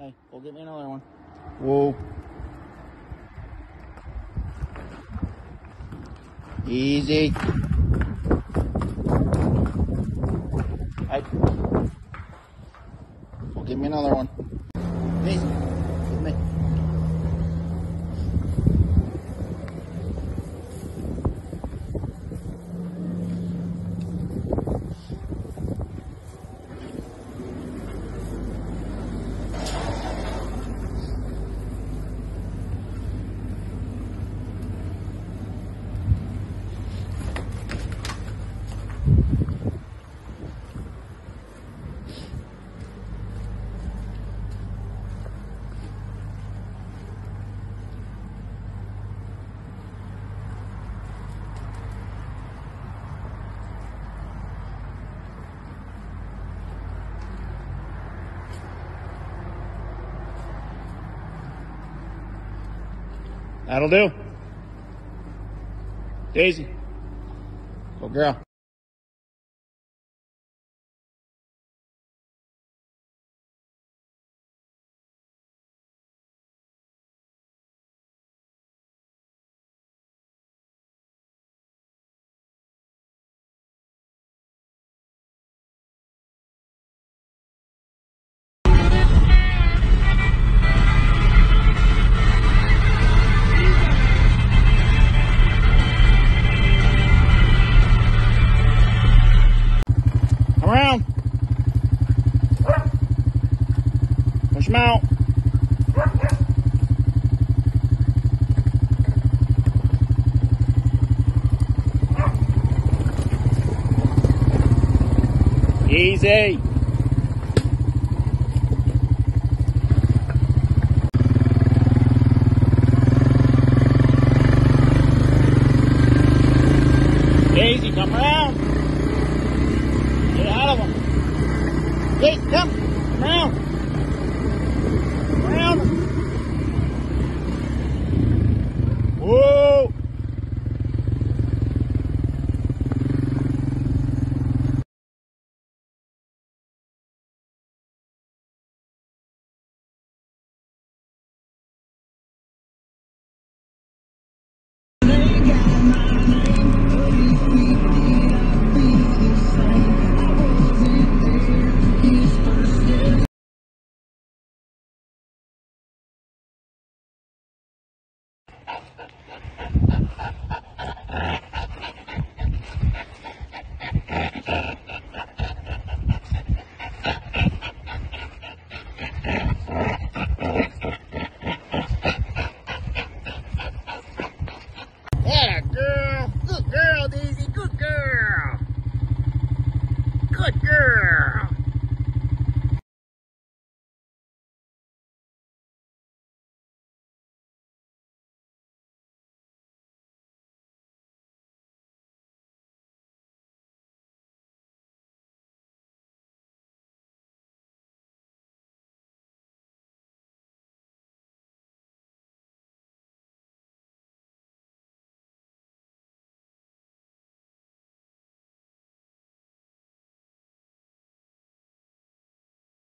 Hey, go get me another one. Whoa. Easy. Hey. Go get me another one. Easy. Get me. That'll do. Daisy. Go girl. Him out. Easy. Daisy, come around. Get out of them. Hey, come. Come around. Come around.